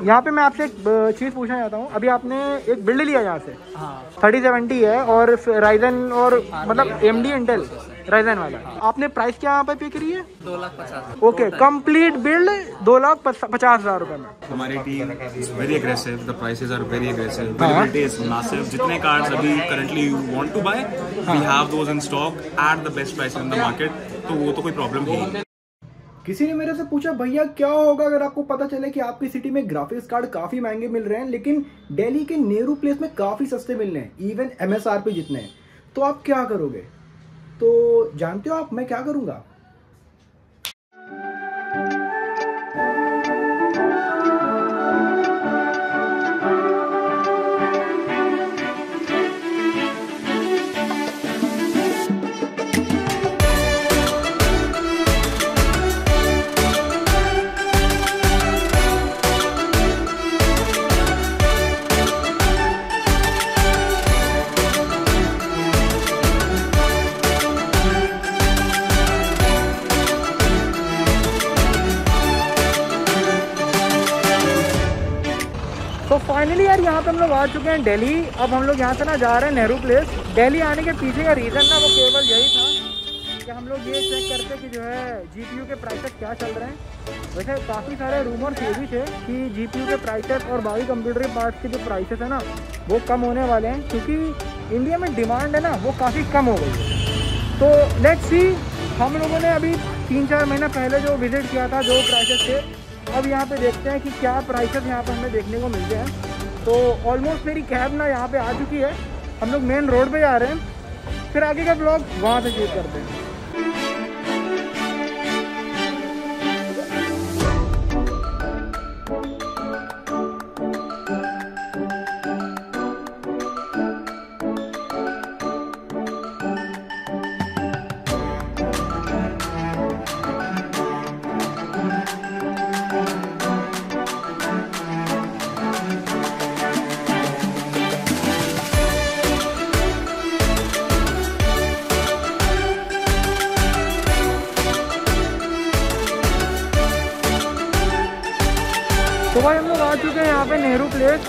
यहाँ पे मैं आपसे एक चीज़ पूछना चाहता हूँ। अभी आपने एक बिल्ड लिया यहाँ से। हाँ। थर्टी सेवेंटी है और राइजन और मतलब एम डी इंटेल राइजन वाला। आपने प्राइस क्या यहाँ पे पे करी है? दो लाख पचास ओके कंप्लीट बिल्ड दो लाख पचास हज़ार रुपए में। हमारी team very aggressive the prices are very हाँ। इज़ मैसिव जितने कार्ड्स अभी currently you want to buy we have those in stock at the best price in the market तो वो तो कोई प्रॉब्लम ही नहीं। किसी ने मेरे से पूछा, भैया, क्या होगा अगर आपको पता चले कि आपकी सिटी में ग्राफिक्स कार्ड काफ़ी महँगे मिल रहे हैं, लेकिन दिल्ली के नेहरू प्लेस में काफ़ी सस्ते मिल रहे हैं इवन एमएसआरपी जितने हैं? तो आप क्या करोगे? तो जानते हो आप मैं क्या करूँगा? यहाँ पे हम लोग आ चुके हैं दिल्ली। अब हम लोग यहाँ से ना जा रहे हैं नेहरू प्लेस। दिल्ली आने के पीछे का रीज़न ना वो केवल यही था कि हम लोग ये चेक करते कि जो है जीपीयू के प्राइसेस क्या चल रहे हैं। वैसे काफ़ी सारे रूमर्स ये भी थे कि जीपीयू के प्राइसेस और बाकी कंप्यूटर पार्ट्स के जो प्राइसेस है ना, वो कम होने वाले हैं। क्योंकि इंडिया में डिमांड है ना, वो काफ़ी कम हो गई तो लेट्स सी हम लोगों ने अभी तीन चार महीना पहले जो विज़िट किया था, जो प्राइसेस थे, अब यहाँ पे देखते हैं कि क्या प्राइसेस यहाँ पे हमें देखने को मिलते हैं। तो ऑलमोस्ट मेरी कैब ना यहाँ पे आ चुकी है। हम लोग मेन रोड पे जा रहे हैं। फिर आगे का ब्लॉग वहाँ से चेक करते हैं। नेहरू प्लेस।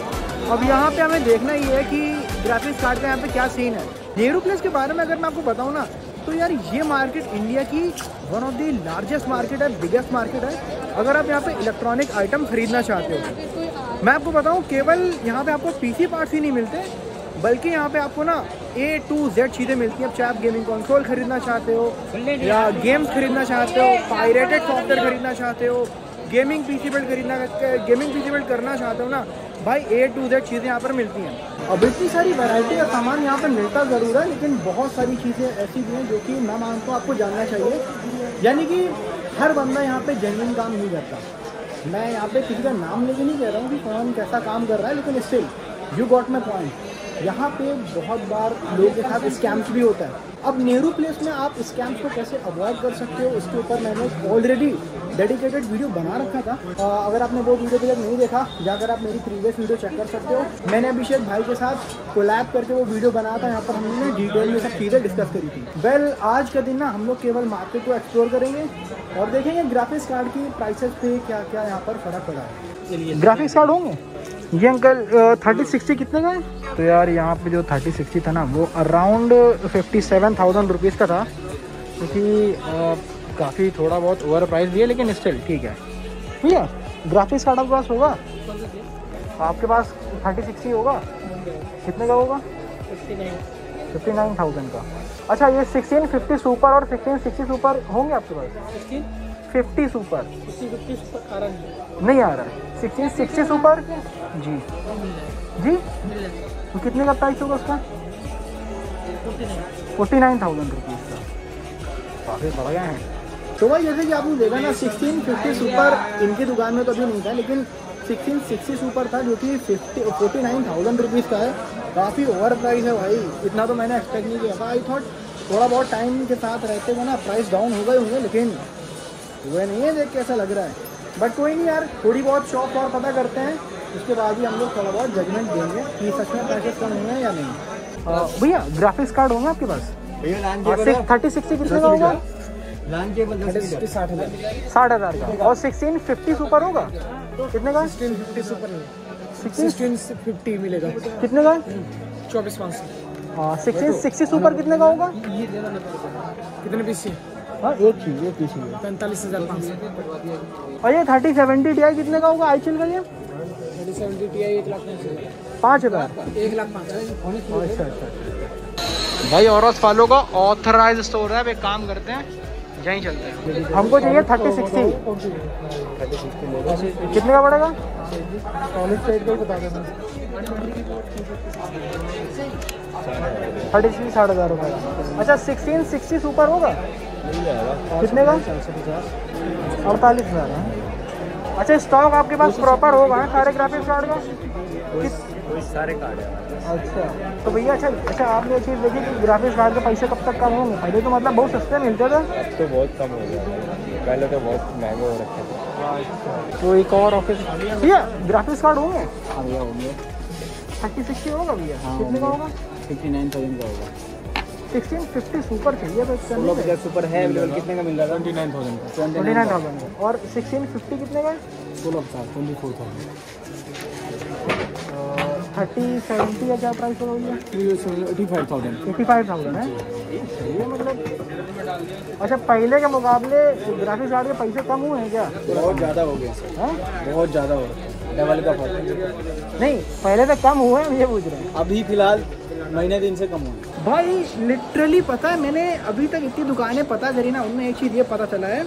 अब यहाँ पे हमें देखना ये है कि ग्राफिक्स कार्ड का यहाँ पे क्या सीन है। नेहरू प्लेस के बारे में अगर मैं आपको बताऊँ ना तो यार ये मार्केट इंडिया की one of the largest market है बिगेस्ट मार्केट है। अगर आप यहाँ पे इलेक्ट्रॉनिक आइटम खरीदना चाहते हो, मैं आपको बताऊँ, केवल यहाँ पे आपको पीसी पार्ट्स ही नहीं मिलते, बल्कि यहाँ पे आपको ना ए टू जेड चीज़ें मिलती हैं। चाहे आप गेमिंग कंसोल खरीदना चाहते हो, या गेम्स खरीदना चाहते हो पायरेटेड सॉफ्टवेयर खरीदना चाहते हो गेमिंग पीसी बिल्ड खरीदना गेमिंग पीसी बिल्ड करना चाहते हो ना, भाई ए टू जेड चीज़ें यहाँ पर मिलती हैं। अब इतनी सारी वैरायटी का सामान यहाँ पर मिलता ज़रूर है, लेकिन बहुत सारी चीज़ें ऐसी भी हैं जो कि मैं मानता हूँ आपको जानना चाहिए। यानी कि हर बंदा यहाँ पे जेन्युइन काम नहीं करता। मैं यहाँ पे किसी का नाम लेके नहीं कह रहा हूँ कि कौन कैसा काम कर रहा है, लेकिन still you got my point यहाँ पे बहुत बार लोगों के साथ स्कैम्स भी होता है। अब नेहरू प्लेस में आप स्कैम्स को कैसे अवॉइड कर सकते हो उसके ऊपर मैंने ऑलरेडी डेडिकेटेड वीडियो बना रखा था। आ, अगर आपने वो वीडियो तक नहीं देखा जाकर आप मेरी प्रीवियस वीडियो चेक कर सकते हो। मैंने अभिषेक भाई के साथ कोलैब करके वो वीडियो बनाया था यहाँ पर हमने डिटेल में सब चीज़ें डिस्कस करी थी। वेल well, आज का दिन ना हम लोग केवल मार्केट को एक्सप्लोर करेंगे और देखेंगे ग्राफिक्स कार्ड की प्राइसेस पे क्या क्या यहाँ पर फ़र्क पड़ा है। ग्राफिक्स कार्ड होंगे? ये अंकल थर्टी सिक्सटी कितने का है? तो यार यहाँ पे जो थर्टी सिक्सटी था ना वो around fifty seven thousand rupees का था। क्योंकि काफ़ी थोड़ा बहुत ओवर प्राइस भी है लेकिन स्टिल ठीक है। भैया ग्राफिक्स कार्ड आपके पास होगा? आपके पास थर्टी सिक्सटी होगा? कितने का होगा? फिफ्टी नाइन थाउज़ेंड का। अच्छा ये सिक्सटीन फिफ्टी सुपर और सिक्सटीन सिक्सटी सुपर होंगे आपके पास? Fifty super. नहीं आ रहा है। Sixty super? जी। जी? तो कितने का प्राइस होगा उसका? Forty nine. थाउज़ेंड रुपीज़ का। काफ़ी बढ़िया है। तो भाई जैसे कि आपने देखा ना सिक्सटीन फिफ्टी सुपर इनकी दुकान में तो अभी नहीं था लेकिन सिक्सटीन सिक्सटी सुपर था जो कि fifty forty nine thousand rupees का है। काफ़ी ओवर प्राइस है भाई। इतना तो मैंने एक्सपेक्ट नहीं किया। था आई थॉट थोड़ा बहुत टाइम के साथ रहते हुए ना प्राइस डाउन हो गए होंगे लेकिन हुए नहीं है देख कैसा लग रहा है। बट कोई नहीं यार थोड़ी बहुत शॉप और पता करते हैं। उसके बाद ही हम लोग थोड़ा बहुत जजमेंट देंगे कि सच में पैकेज कम हुए हैं या नहीं। भैया ग्राफिक्स कार्ड होंगे आपके पास? थर्टी सिक्सटी कितने का होगा? साठ हज़ार। का। और सिक्सटीन फिफ्टी सुपर होगा? कितने का? Sixteen fifty super sixteen sixteen fifty मिलेगा। कितने का? चौबीस पाँच सौ। हाँ सिक्सटीन सिक्सटी सुपर कितने का होगा? कितने पीस चाहिए? हाँ एक चाहिए एक पीस चाहिए। पैंतालीस हज़ार पाँच सौ। और ये थर्टी सेवेंटी टी आई कितने का होगा? आई चिल का ये थर्टी सेवेंटी टी आई एक लाख पाँच हज़ार? एक लाख पाँच हज़ार अच्छा अच्छा भाई और फालो का ऑथराइज स्टोर है। अब एक काम करते हैं यहीं चलते हैं। हमको चाहिए थर्टी सिक्सटी कितने का पड़ेगा? कॉलेज साइड का बता देना। थर्टी सिक्स साठ हज़ार रुपये अच्छा सिक्सटीन सिक्सटी सुपर होगा? कितने का? अड़तालीस हज़ार है। अच्छा स्टॉक आपके पास प्रॉपर होगा सारे ग्राफिक्स कार्ड का? सारे कार्ड है अच्छा तो भैया अच्छा अच्छा आपने ये चीज़ देखी कि ग्राफिक्स कार्ड के पैसे कब तक कम होंगे? पहले तो मतलब बहुत सस्ते मिलते थे। अब तो बहुत कम हो गया पहले तो बहुत महँगे हो रखे थे। तो एक और ऑफ़िस भैया ग्राफिक्स कार्ड होंगे? हाँ भैया होंगे। थर्टी सिक्सटी होगा भैया? कितने का होगा। फिफ्टी नाइन थाउज़ेंड का होगा। सिक्सटीन फिफ्टी सुपर चाहिए सोलह पचास सुपर है अवेलेबल कितने का मिल रहा है ट्वेंटी नाइन थाउज़ेंड का ट्वेंटी नाइन थाउज़ेंड और सिक्सटीन फिफ्टी कितने का? सोलह पचास twenty four thousand thirty seventy का क्या प्राइस होगा eighty five thousand eighty five thousand है? ये मतलब अच्छा पहले के मुकाबले ग्राफिक्स कार्ड के पैसे कम हुए हैं क्या? बहुत ज़्यादा हो गया बहुत ज़्यादा हो गया डबल का फ़र्क। नहीं पहले तो कम हुए हैं हम ये पूछ रहे हैं। अभी फ़िलहाल महीने दिन से कम हुआ भाई लिटरली पता है, मैंने अभी तक इतनी दुकानें पता करी ना, उनमें एक चीज़ ये पता चला है।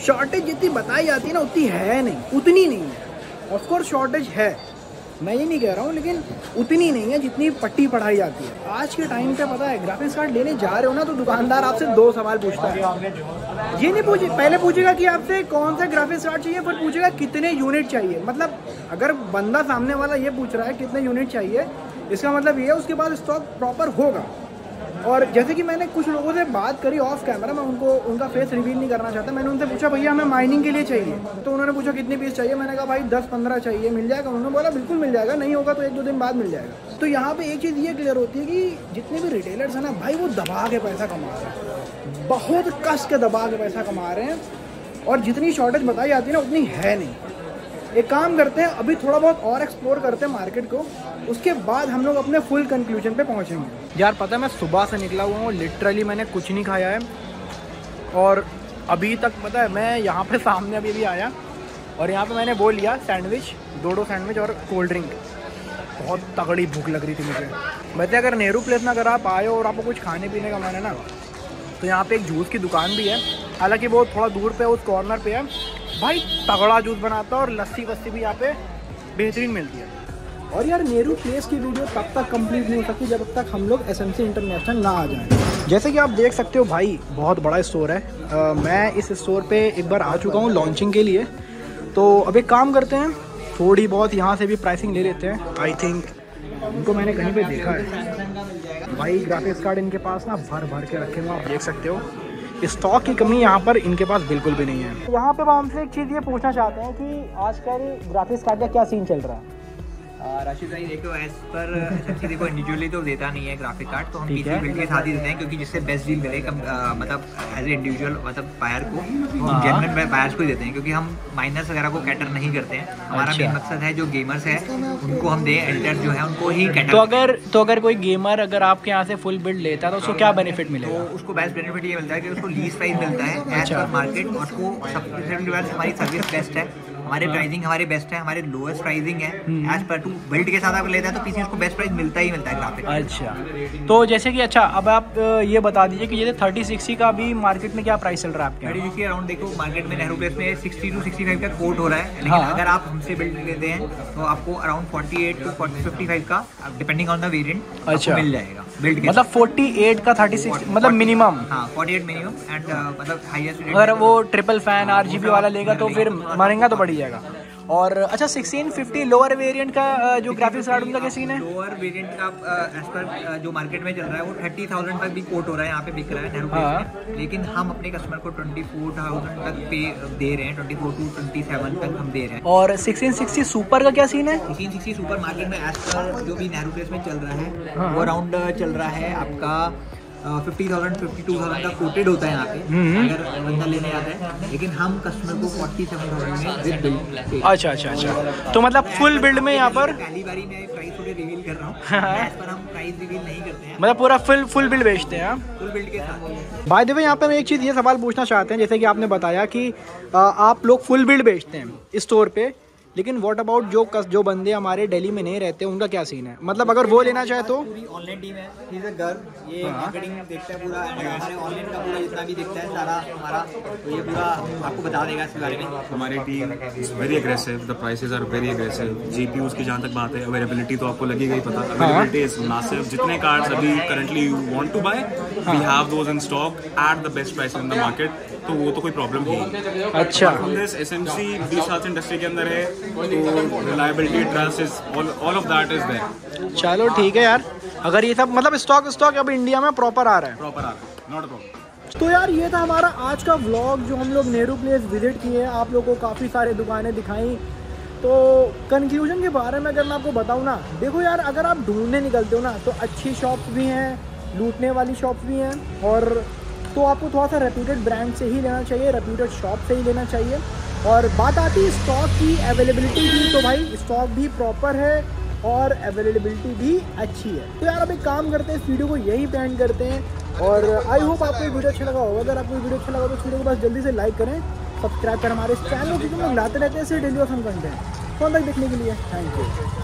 शॉर्टेज जितनी बताई जाती है ना, उतनी है नहीं। उतनी नहीं है। ऑफकोर्स शॉर्टेज है। मैं ये नहीं कह रहा हूँ, लेकिन उतनी नहीं है जितनी पट्टी पढ़ाई जाती है। आज के टाइम पे पता है ग्राफिक्स कार्ड लेने जा रहे हो ना तो दुकानदार आपसे दो सवाल पूछता है। ये नहीं पूछे, पहले पूछेगा कि आपसे कौन सा ग्राफिक्स कार्ड चाहिए, फिर पूछेगा कितने यूनिट चाहिए। मतलब अगर बंदा सामने वाला ये पूछ रहा है, कितने यूनिट चाहिए, इसका मतलब ये है, उसके बाद स्टॉक प्रॉपर होगा। और जैसे कि मैंने कुछ लोगों से बात करी ऑफ़ कैमरा मैं उनको, उनका फेस रिवील नहीं करना चाहता। मैंने उनसे पूछा, भैया, हमें माइनिंग के लिए चाहिए। तो उन्होंने पूछा, कितनी पीस चाहिए? मैंने कहा, भाई, दस, पंद्रह चाहिए, मिल जाएगा? उन्होंने बोला, बिल्कुल मिल जाएगा, नहीं होगा तो एक, दो दिन बाद मिल जाएगा। तो यहाँ पे एक चीज़ ये क्लियर होती है कि जितने भी रिटेलर्स हैं ना, भाई, वो दबा के पैसा कमा रहे हैं। बहुत कस के दबा के पैसा कमा रहे हैं। और जितनी शॉर्टेज बताई जाती है ना, उतनी है नहीं। एक काम करते हैं, अभी थोड़ा बहुत और एक्सप्लोर करते हैं मार्केट को, उसके बाद हम लोग अपने फुल कंक्लूजन पे पहुँचेंगे। यार, पता है, मैं सुबह से निकला हुआ हूँ लिटरली मैंने कुछ नहीं खाया है। और अभी तक, पता है, मैं यहाँ पे सामने अभी भी आया, और यहाँ पे मैंने वो लिया सैंडविच दो दो सैंडविच और कोल्ड ड्रिंक बहुत तगड़ी भूख लग रही थी मुझे। वैसे अगर नेहरू प्लेस में अगर आप आए हो और आपको कुछ खाने पीने का मन है ना तो यहाँ पे एक जूस की दुकान भी है। हालाँकि वो थोड़ा दूर पे उस कॉर्नर पे है। भाई तगड़ा जूस बनाता है और लस्सी वस्सी भी यहाँ पे बेहतरीन मिलती है। और यार नेहरू प्लेस की वीडियो तब तक कंप्लीट नहीं हो सकती जब तक हम लोग एसएमसी इंटरनेशनल ना आ जाएँ। जैसे कि आप देख सकते हो भाई बहुत बड़ा स्टोर है। अ, मैं इस स्टोर पे एक बार आ चुका हूँ लॉन्चिंग के लिए। तो अब एक काम करते हैं थोड़ी बहुत यहाँ से भी प्राइसिंग ले लेते हैं। आई थिंक इनको मैंने कहीं पे देखा है। भाई ग्राफिक्स कार्ड इनके पास ना भर भर के रखे हुए आप देख सकते हो। स्टॉक की कमी यहाँ पर इनके पास बिल्कुल भी नहीं है। यहाँ पे हम हमसे एक चीज़ ये पूछना चाहते हैं कि आजकल ग्राफिक्स कार्ड का क्या सीन चल रहा है? राशिद भाई देखो एज पर एसएमसी देखो इंडिविजुअली तो देता नहीं है ग्राफिक कार्ड तो हम पीसी है। बिल्ड के साथ ही देते हैं क्योंकि जिससे बेस्ट डील मिले कम मतलब एज ए इंडिविजुअल मतलब बायर को तो हम जेनवन बायर्स को ही देते हैं क्योंकि हम माइनर्स वगैरह को कैटर नहीं करते हैं हमारा अच्छा। मेन मकसद है जो गेमर्स है उनको हम दें एडिटर जो है उनको ही कैटर तो अगर तो अगर कोई गेमर अगर आपके यहाँ से फुल बिल्ड लेता है तो उसको क्या बेनिफिट तो उसको बेस्ट बेनिफिट ये मिलता है कि उसको लीज प्राइस मिलता है एज अच्छा। पर मार्केट और उसको हमारी सर्विस बेस्ट है हमारे प्राइसिंग हमारे बेस्ट है हमारे लोएस्ट प्राइसिंग है। एज पर टू बिल्ड के साथ अगर लेता है तो पीसी उसको बेस्ट प्राइस मिलता ही मिलता है ग्राफिक अच्छा। तो जैसे कि अच्छा अब आप ये बता दीजिए कि ये थर्टी सिक्सटी का भी मार्केट में क्या प्राइस चल रहा है आपके थर्टी सिक्सटी अराउंड देखो मार्केट में नेहरू प्लेस में 60 टू 65 का कोट हो रहा है। लेकिन हाँ। अगर आप हमसे बिल्ड लेते हैं तो आपको अराउंड 48 टू 55 का डिपेंडिंग ऑन द वेरिएंट अच्छा। मिल जाएगा बिल्ड मतलब 48 का 36 मतलब मिनिमम हाँ 48 मिनिमम एंड मतलब हाईएस्ट अगर वो ट्रिपल फ़ैन आर वाला लेगा तो फिर महँगा तो पड़ जाएगा और अच्छा 1650 लोअर वेरिएंट का जो ग्राफिक्स कार्ड उनका क्या सीन है? लोअर वेरिएंट का एज पर जो मार्केट में चल रहा है वो 30,000 तक भी कोट हो रहा है यहाँ पे बिक रहा है नेहरू हाँ। लेकिन हम अपने कस्टमर को 24,000 तक पे दे रहे हैं 24 टू 27 तक हम दे रहे हैं। और 1660 सुपर का क्या सीन है? सिक्सटीन सिक्सटी सुपर मार्केट में एज पर जो भी नेहरू प्लेस में चल रहा है हाँ। वो अराउंड चल रहा है आपका fifty thousand fifty two thousand का कोटेड होता है यहाँ पे अगर बंदा लेने आता है। लेकिन हम कस्टमर को फोर्टी सेवन थाउज़ेंड में अच्छा अच्छा अच्छा। तो मतलब फुल बिल्ड में यहाँ पर पहली बारी मैं प्राइस थोड़े रिवील कर रहा हूँ। पर हम प्राइस रिवील नहीं करते हैं। मतलब पूरा फुल फुल बिल्ड बेचते हैं हाँ? फुल बिल्ड के साथ। बाय द वे यहाँ पे हम एक चीज़ ये सवाल पूछना चाहते हैं जैसे कि आपने बताया कि आप लोग फुल बिल्ड बेचते हैं स्टोर पे। लेकिन व्हाट अबाउट जो कस, जो बंदे हमारे दिल्ली में नहीं रहते उनका क्या सीन है? मतलब अगर वो लेना चाहे तो? ऑनलाइन टीम है। इज़ अ गर्ल ये मार्केटिंग देखता है पूरा हमारे ऑनलाइन का पूरा जितना भी दिखता है सारा हमारा तो ये पूरा आपको बता देगा इसके बारे में। हमारी team very aggressive the prices are very aggressive GPUs की जहाँ तक बात है अवेलेबिलिटी तो आपको लगेगा ही पता। अवेलेबिलिटी इज़ मैसिव जितने कार्ड्स अभी currently you want to buy we have those in stock at the best price in the market तो वो तो कोई प्रॉब्लम ही नहीं। अच्छा। दिस एसएमसी 20 साल इंडस्ट्री के अंदर है तो reliability trust is all of that is there चलो ठीक है यार। अगर ये सब मतलब स्टॉक स्टॉक अब इंडिया में प्रॉपर आ रहा है। प्रॉपर आ रहा है नॉट अ प्रॉब्लम तो यार ये था हमारा आज का व्लॉग जो हम लोग नेहरू प्लेस विज़िट किए आप लोगों को काफ़ी सारे दुकानें दिखाई। तो कंक्लूजन के बारे में अगर मैं आपको बताऊँ ना देखो यार अगर आप ढूँढने निकलते हो ना तो अच्छी शॉप्स भी हैं लूटने वाली शॉप्स भी हैं और तो आपको थोड़ा सा रेप्यूटेड ब्रांड से ही लेना चाहिए रेप्यूटेड शॉप से ही लेना चाहिए। और बात आती है स्टॉक की अवेलेबिलिटी की तो भाई स्टॉक भी प्रॉपर है और अवेलेबिलिटी भी अच्छी है। तो यार, अब एक काम करते हैं, इस वीडियो को यहीं पे एंड करते हैं और आई होप आपको वीडियो अच्छा लगा होगा। अगर आपको वीडियो अच्छा लगा तो इस वीडियो को बस जल्दी से लाइक करें सब्सक्राइब करें हमारे इस चैनल को, क्योंकि हम लाते रहते हैं, ऐसे डेली ऑफ़ कंटेंट फ़ोन तक देखने के लिए थैंक यू